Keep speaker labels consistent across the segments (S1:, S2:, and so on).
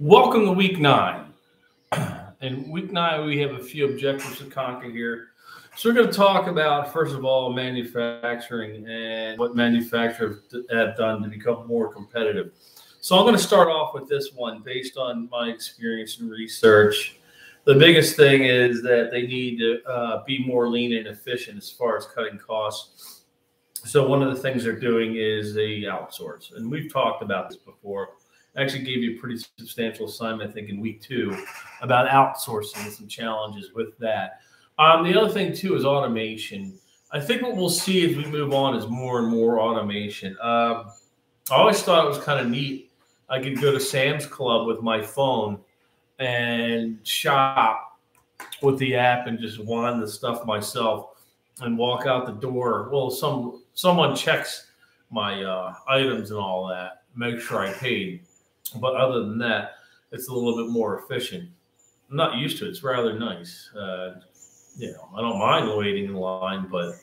S1: Welcome to week nine. In week nine, we have a few objectives to conquer here. So we're going to talk about, first of all, manufacturing and what manufacturers have done to become more competitive. So I'm going to start off with this one based on my experience and research. The biggest thing is that they need to uh, be more lean and efficient as far as cutting costs. So one of the things they're doing is they outsource, and we've talked about this before actually gave you a pretty substantial assignment, I think, in week two about outsourcing and some challenges with that. Um, the other thing too is automation. I think what we'll see as we move on is more and more automation. Um, I always thought it was kind of neat. I could go to Sam's Club with my phone and shop with the app and just wind the stuff myself and walk out the door. Well, some someone checks my uh, items and all that, make sure I paid. But other than that, it's a little bit more efficient. I'm not used to it. It's rather nice. Uh, you know, I don't mind waiting in line, but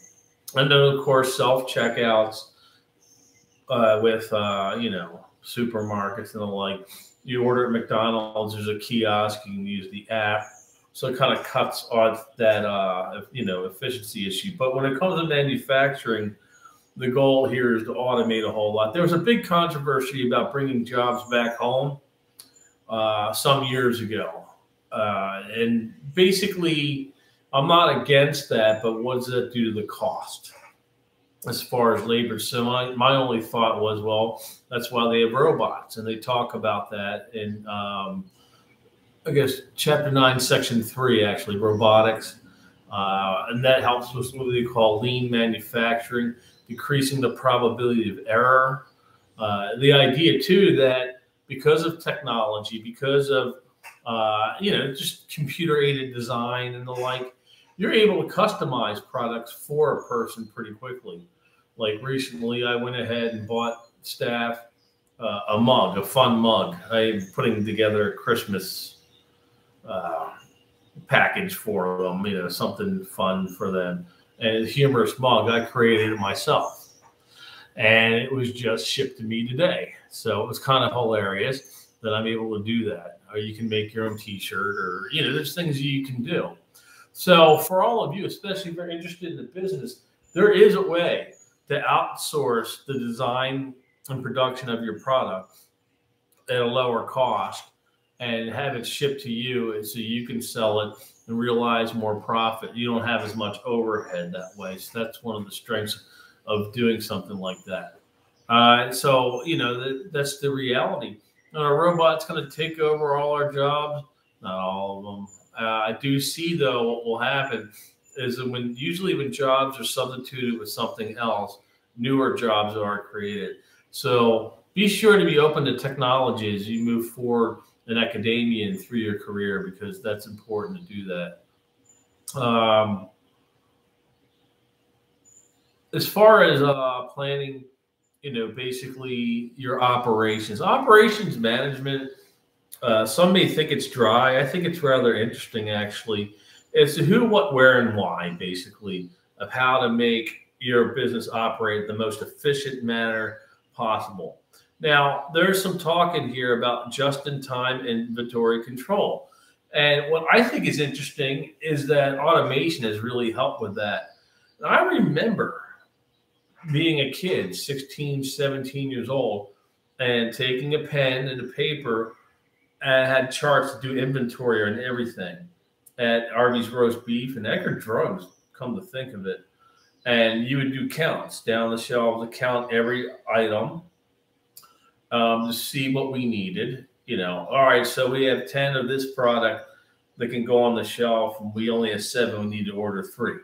S1: and then of course self checkouts uh, with uh, you know supermarkets and the like. You order at McDonald's, there's a kiosk. You can use the app, so it kind of cuts off that uh, you know efficiency issue. But when it comes to manufacturing, the goal here is to automate a whole lot. There was a big controversy about bringing jobs back home uh, some years ago. Uh, and basically, I'm not against that, but what does that do to the cost as far as labor? So my, my only thought was, well, that's why they have robots. And they talk about that in, um, I guess, chapter nine, section three, actually, robotics. Uh, and that helps with what they call lean manufacturing decreasing the probability of error. Uh, the idea too that because of technology, because of uh, you know just computer aided design and the like, you're able to customize products for a person pretty quickly. Like recently, I went ahead and bought staff uh, a mug, a fun mug. I'm putting together a Christmas uh, package for them, you know, something fun for them and humorous mug. I created it myself, and it was just shipped to me today. So it was kind of hilarious that I'm able to do that. Or you can make your own T-shirt, or you know, there's things you can do. So for all of you, especially if you're interested in the business, there is a way to outsource the design and production of your product at a lower cost and have it shipped to you and so you can sell it and realize more profit. You don't have as much overhead that way. So that's one of the strengths of doing something like that. Uh, so, you know, that's the reality. And a robot's going to take over all our jobs, not all of them. Uh, I do see, though, what will happen is that when usually when jobs are substituted with something else, newer jobs are created. So be sure to be open to technology as you move forward in academia and through your career because that's important to do that. Um, as far as uh, planning, you know, basically your operations, operations management. Uh, some may think it's dry. I think it's rather interesting, actually. It's who, what, where, and why, basically, of how to make your business operate the most efficient manner possible. Now, there's some talk in here about just-in-time inventory control. And what I think is interesting is that automation has really helped with that. And I remember being a kid, 16, 17 years old, and taking a pen and a paper and had charts to do inventory on everything at Arby's roast beef and Eckerd Drugs, come to think of it. And you would do counts down the shelves count every item um, to see what we needed. You know, all right, so we have 10 of this product that can go on the shelf, and we only have seven, we need to order three.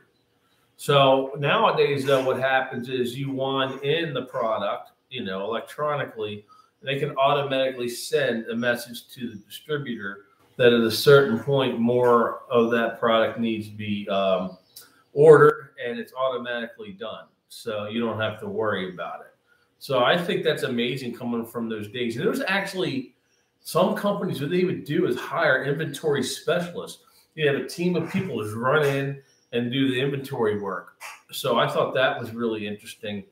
S1: So nowadays, though, what happens is you want in the product, you know, electronically, they can automatically send a message to the distributor that at a certain point, more of that product needs to be um, ordered and it's automatically done. So you don't have to worry about it. So I think that's amazing coming from those days. And there's actually some companies what they would do is hire inventory specialists. You have a team of people who run in and do the inventory work. So I thought that was really interesting.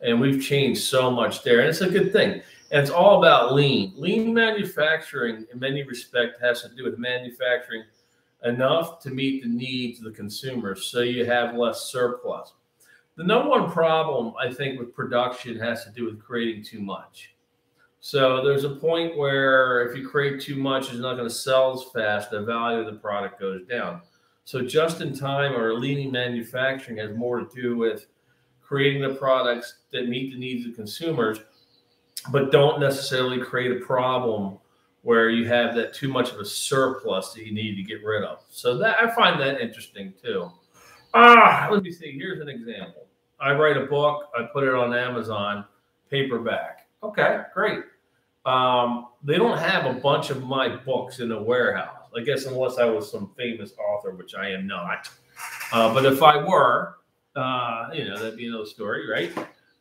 S1: And we've changed so much there. And it's a good thing. And it's all about lean. Lean manufacturing, in many respects, has to do with manufacturing enough to meet the needs of the consumer so you have less surplus. The number one problem, I think, with production has to do with creating too much. So there's a point where if you create too much, it's not going to sell as fast. The value of the product goes down. So just in time or lean manufacturing has more to do with creating the products that meet the needs of consumers, but don't necessarily create a problem where you have that too much of a surplus that you need to get rid of. So that I find that interesting too. Ah, let me see. Here's an example. I write a book. I put it on Amazon, paperback. Okay, great. Um, they don't have a bunch of my books in a warehouse. I guess unless I was some famous author, which I am not. Uh, but if I were, uh, you know, that'd be another story, right?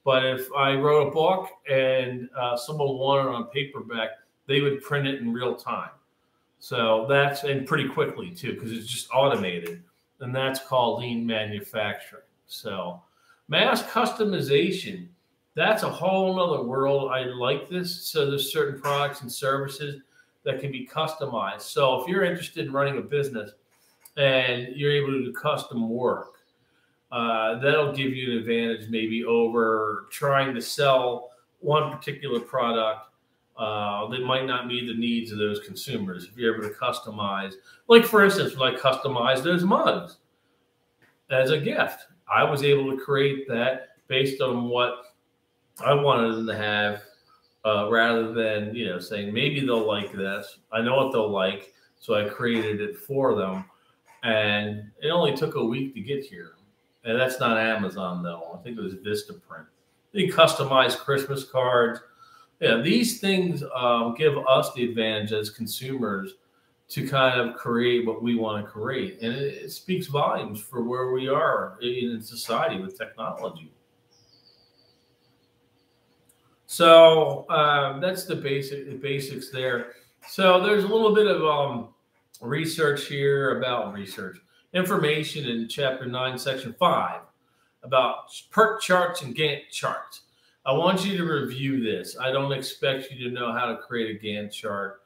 S1: But if I wrote a book and uh, someone wanted on paperback, they would print it in real time. So that's and pretty quickly too, because it's just automated, and that's called lean manufacturing. So mass customization, that's a whole nother world. I like this. So there's certain products and services that can be customized. So if you're interested in running a business and you're able to do custom work, uh, that'll give you an advantage maybe over trying to sell one particular product uh, that might not meet the needs of those consumers. If you're able to customize, like for instance, when I customized those mugs as a gift, I was able to create that based on what I wanted them to have, uh, rather than you know saying maybe they'll like this. I know what they'll like, so I created it for them, and it only took a week to get here. And that's not Amazon though. I think it was Vistaprint. They customize Christmas cards yeah, these things um, give us the advantage as consumers to kind of create what we want to create, and it, it speaks volumes for where we are in society with technology. So um, that's the basic the basics there. So there's a little bit of um, research here about research information in chapter nine, section five about PERT charts and Gantt charts. I want you to review this. I don't expect you to know how to create a Gantt chart.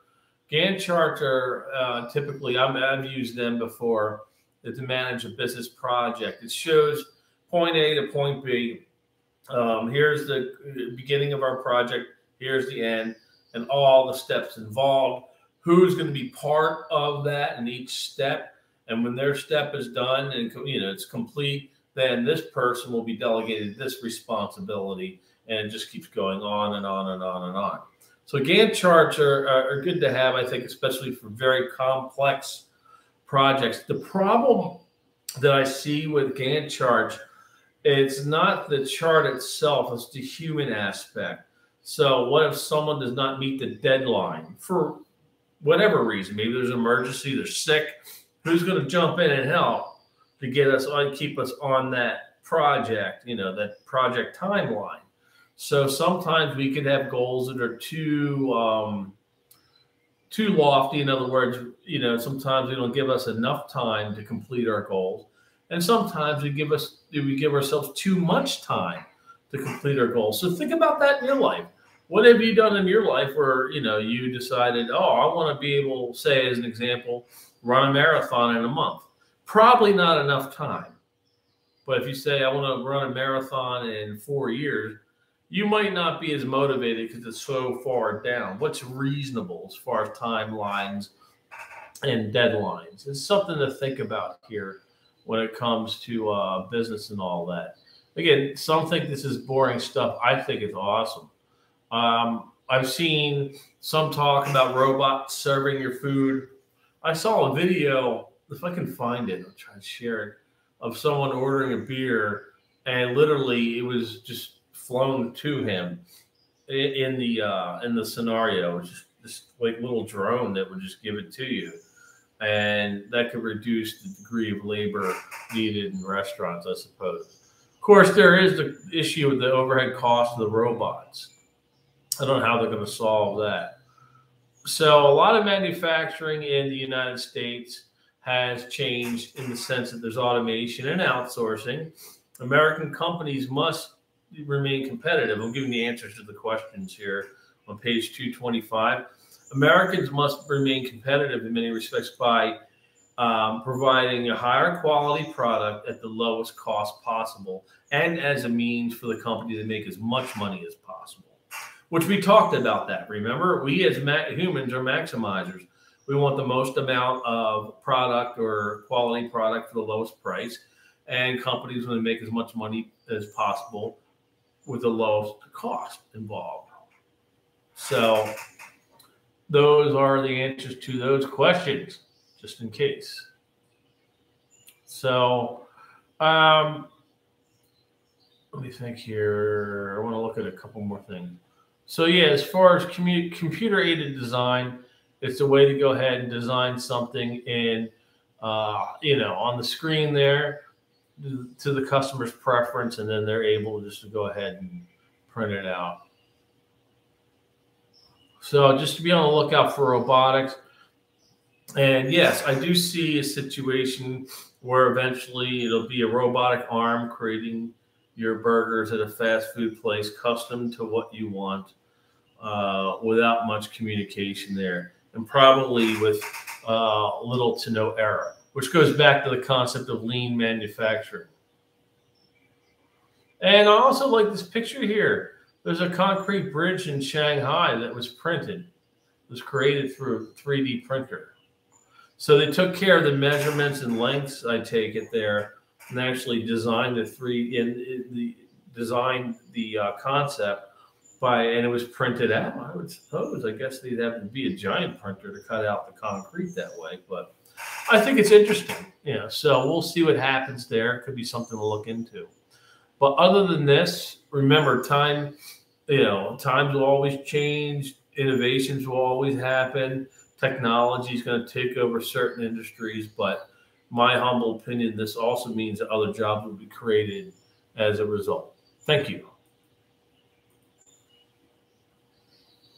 S1: Gantt charts are uh, typically, i have used them before to manage a business project. It shows point A to point B. Um, here's the beginning of our project. Here's the end and all the steps involved. Who's going to be part of that in each step. And when their step is done and you know it's complete, then this person will be delegated this responsibility and it just keeps going on and on and on and on. So Gantt charts are, are good to have, I think, especially for very complex projects. The problem that I see with Gantt charts, it's not the chart itself, it's the human aspect. So what if someone does not meet the deadline for whatever reason? Maybe there's an emergency, they're sick. Who's going to jump in and help to get us on, keep us on that project, you know, that project timeline? So sometimes we can have goals that are too um, too lofty. In other words, you know, sometimes they don't give us enough time to complete our goals, and sometimes we give us we give ourselves too much time to complete our goals. So think about that in your life. What have you done in your life where you know you decided, oh, I want to be able, say, as an example, run a marathon in a month? Probably not enough time. But if you say I want to run a marathon in four years, you might not be as motivated because it's so far down. What's reasonable as far as timelines and deadlines? It's something to think about here when it comes to uh, business and all that. Again, some think this is boring stuff. I think it's awesome. Um, I've seen some talk about robots serving your food. I saw a video, if I can find it, I'll try to share it, of someone ordering a beer, and literally it was just flown to him in the uh, in the scenario. Just this like little drone that would just give it to you, and that could reduce the degree of labor needed in restaurants, I suppose. Of course, there is the issue with the overhead cost of the robots. I don't know how they're going to solve that. So, a lot of manufacturing in the United States has changed in the sense that there's automation and outsourcing. American companies must remain competitive. I'm giving the answers to the questions here on page 225. Americans must remain competitive in many respects by um, providing a higher quality product at the lowest cost possible and as a means for the company to make as much money as possible. Which we talked about that. Remember, we as ma- humans are maximizers. We want the most amount of product or quality product for the lowest price, and companies want to make as much money as possible with the lowest cost involved. So, those are the answers to those questions, just in case. So, um, let me think here. I want to look at a couple more things. So, yeah, as far as commu- computer aided design, it's a way to go ahead and design something in, uh, you know, on the screen there to the customer's preference, and then they're able just to go ahead and print it out. So just to be on the lookout for robotics. And yes, I do see a situation where eventually it'll be a robotic arm creating your burgers at a fast food place custom to what you want uh, without much communication there and probably with uh, little to no error, which goes back to the concept of lean manufacturing. And I also like this picture here. There's a concrete bridge in Shanghai that was printed, it was created through a 3D printer. So they took care of the measurements and lengths, I take it there, and actually designed the three in, the designed the uh, concept by and it was printed out. I would suppose. I guess they'd have to be a giant printer to cut out the concrete that way, but I think it's interesting. Yeah. so we'll see what happens there. Could be something to look into. But other than this, remember time, you know, times will always change, innovations will always happen, technology is going to take over certain industries, but my humble opinion, this also means that other jobs will be created as a result. Thank you.